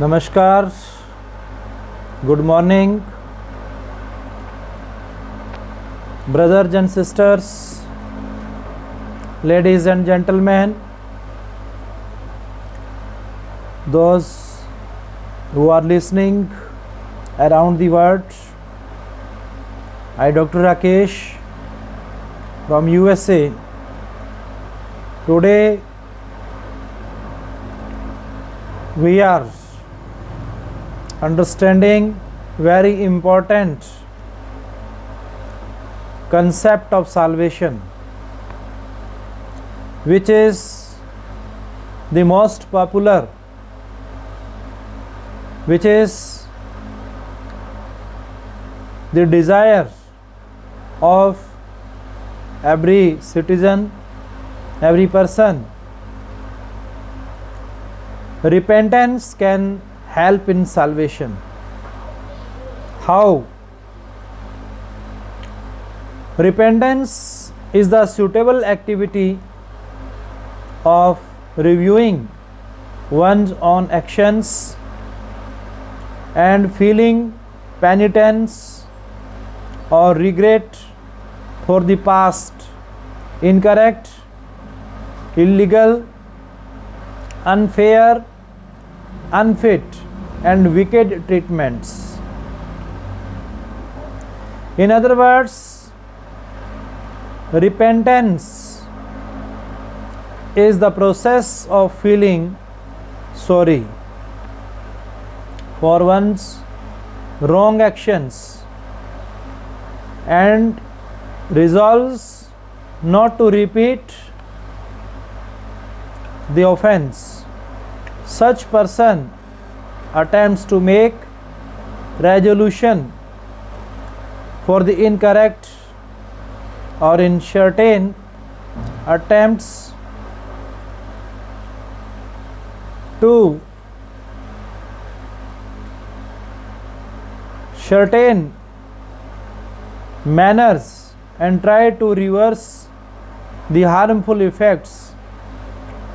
Namaskar. Good morning, brothers and sisters, ladies and gentlemen, those who are listening around the world. I, Dr. Rakesh from USA. Today we are understanding very important concept of salvation which is the most popular which is the desire of every citizen every person. Repentance can help in salvation. How? Repentance is the suitable activity of reviewing one's own actions and feeling penitence or regret for the past. Incorrect illegal unfair unfit and wicked treatments. In other words repentance is the process of feeling sorry for one's wrong actions and resolves not to repeat the offense. Such person attempts to make resolution for the incorrect or in certain attempts to certain manners and try to reverse the harmful effects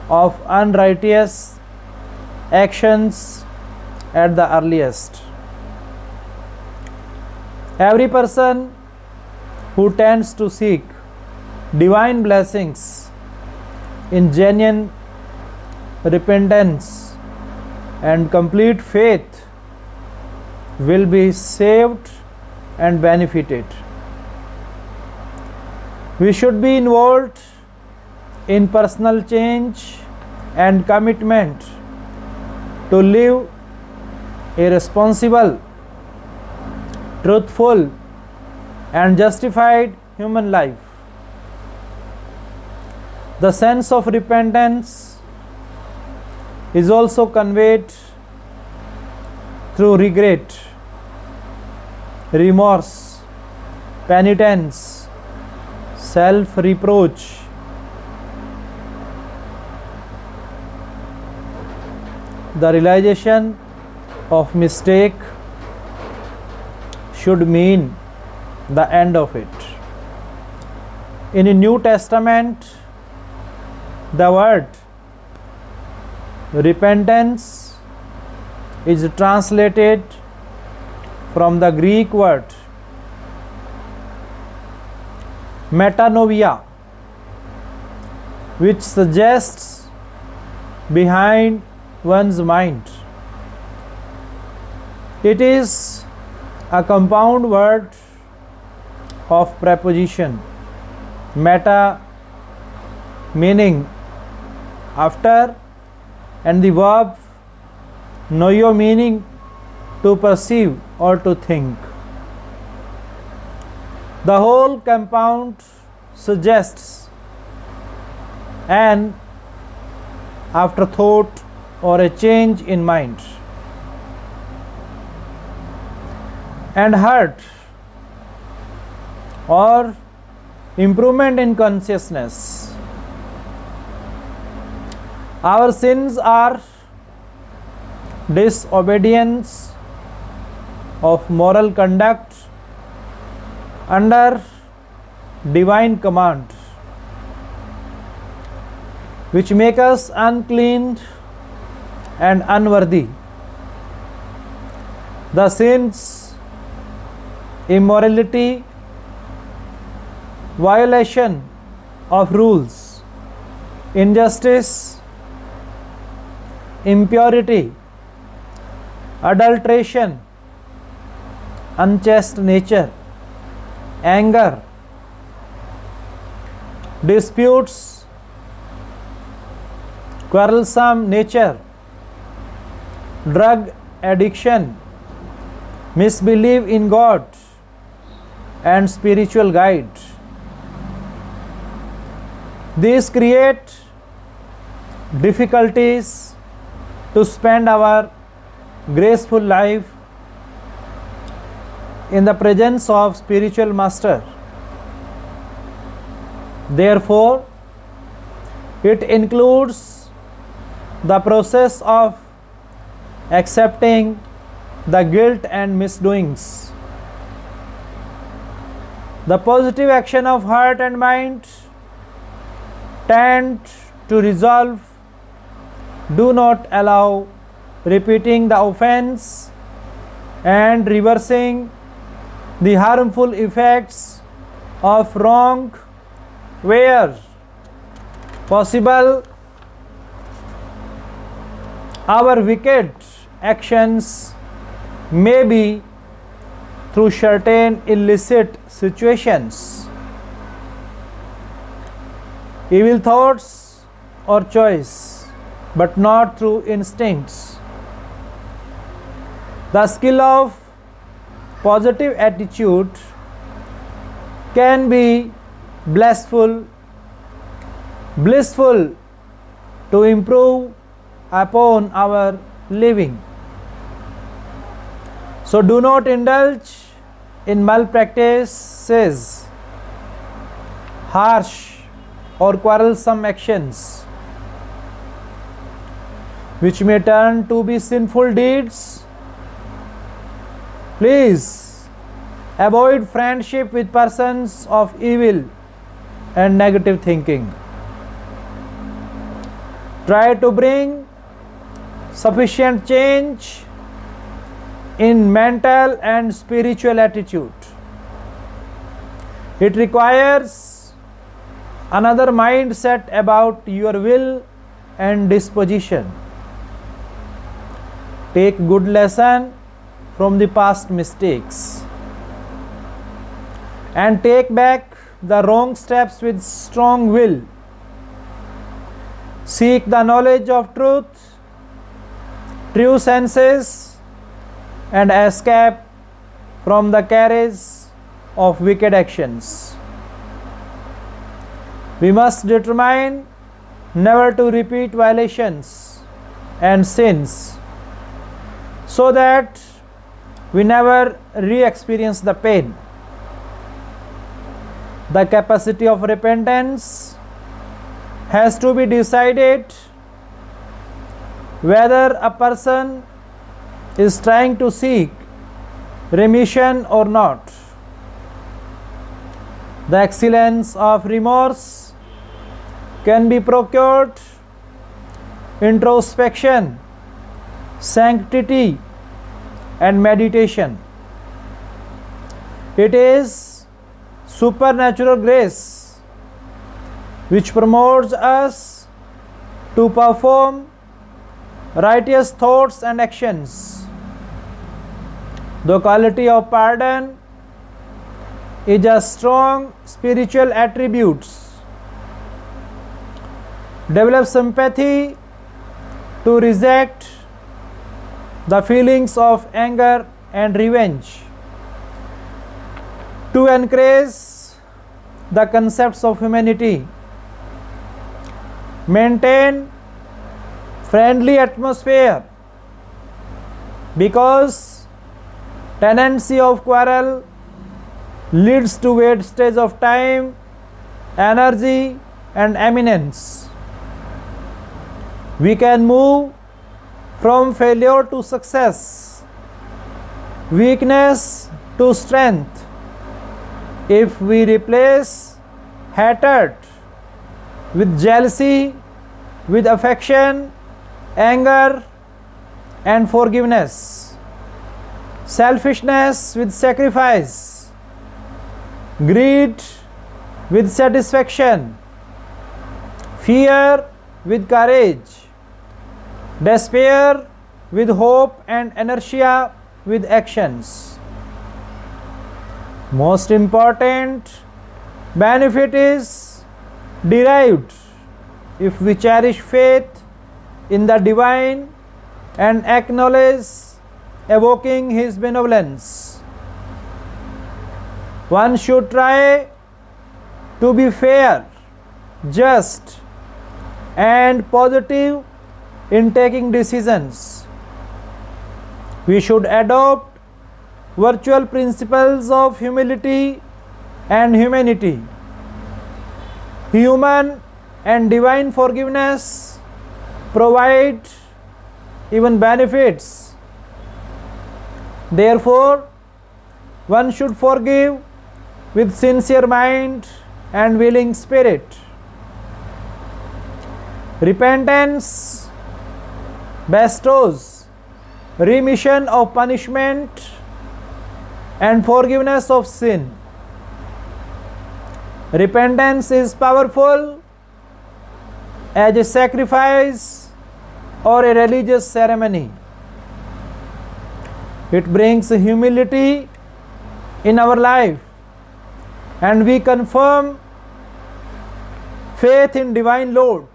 of unrighteous actions at the earliest. Every person who tends to seek divine blessings in genuine repentance and complete faith will be saved and benefited. We should be involved in personal change and commitment to live a responsible, truthful, and justified human life. The sense of repentance is also conveyed through regret, remorse, penitence, self reproach. The realization of mistake should mean the end of it. In the New Testament, the word repentance is translated from the Greek word metanoia, which suggests behind one's mind. It is a compound word of preposition meta meaning after and the verb noeo meaning to perceive or to think. The whole compound suggests an afterthought or a change in mind. And hurt or improvement in consciousness. Our sins are disobedience of moral conduct under divine command which make us unclean and unworthy the sins, immorality, violation of rules, injustice, impurity, adulteration, unchaste nature, anger, disputes, quarrelsome nature, drug addiction, misbelief in God, and spiritual guide. These create difficulties to spend our graceful life in the presence of spiritual master. Therefore, it includes the process of accepting the guilt and misdoings. The positive action of heart and mind tend to resolve, do not allow repeating the offense and reversing the harmful effects of wrong where possible. Our wicked actions may be through certain illicit situations evil thoughts or choice but not through instincts. The skill of positive attitude can be blissful blissful to improve upon our living. So do not indulge in malpractices harsh or quarrelsome actions which may turn to be sinful deeds please avoid friendship with persons of evil and negative thinking. Try to bring sufficient change in mental and spiritual attitude. It requires another mindset about your will and disposition. Take good lesson from the past mistakes. And take back the wrong steps with strong will. Seek the knowledge of truth true senses and escape from the carriage of wicked actions we must determine never to repeat violations and sins so that we never re experience the pain. The capacity of repentance has to be decided whether a person is trying to seek remission or not. The excellence of remorse can be procured introspection, sanctity, and meditation. It is supernatural grace which promotes us to perform righteous thoughts and actions. The quality of pardon is a strong spiritual attributes. Develop sympathy to reject the feelings of anger and revenge to encourage the concepts of humanity maintain friendly atmosphere because tendency of quarrel leads to wastage of time energy and eminence we can move from failure to success, weakness to strength. If we replace hatred with jealousy, with affection, anger, and forgiveness, selfishness with sacrifice, greed with satisfaction, fear with courage, despair with hope, and inertia with actions. Most important benefit is derived if we cherish faith in the divine and acknowledge evoking his benevolence. One should try to be fair, just, and positive in taking decisions. We should adopt virtual principles of humility and humanity. Human and divine forgiveness provide even benefits. Therefore, one should forgive with sincere mind and willing spirit. Repentance bestows remission of punishment and forgiveness of sin. Repentance is powerful as a sacrifice or a religious ceremony. It brings humility in our life and we confirm faith in divine Lord.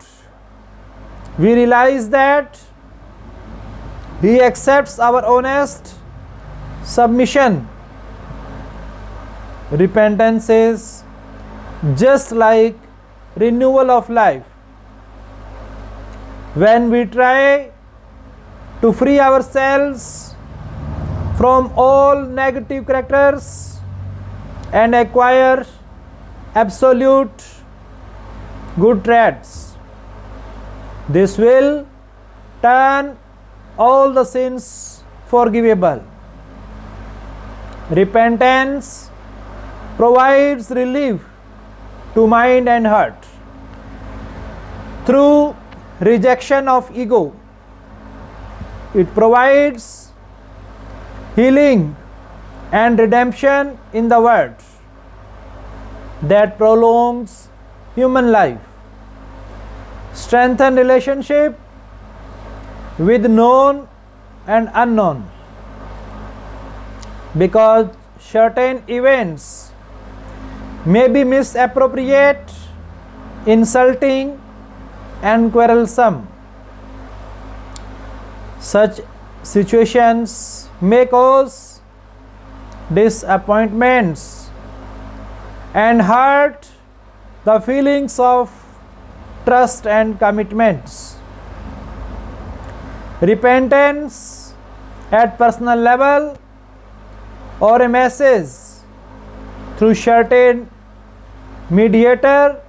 We realize that He accepts our honest submission. Repentance is just like renewal of life when we try to free ourselves from all negative characters and acquire absolute good traits. This will turn all the sins forgivable. Repentance provides relief to mind and heart through rejection of ego. It provides healing and redemption in the world that prolongs human life. Strengthen relationship with known and unknown because certain events may be misappropriate, insulting, and quarrelsome. Such situations may cause disappointments and hurt the feelings of trust and commitments. Repentance at personal level or a message through certain mediator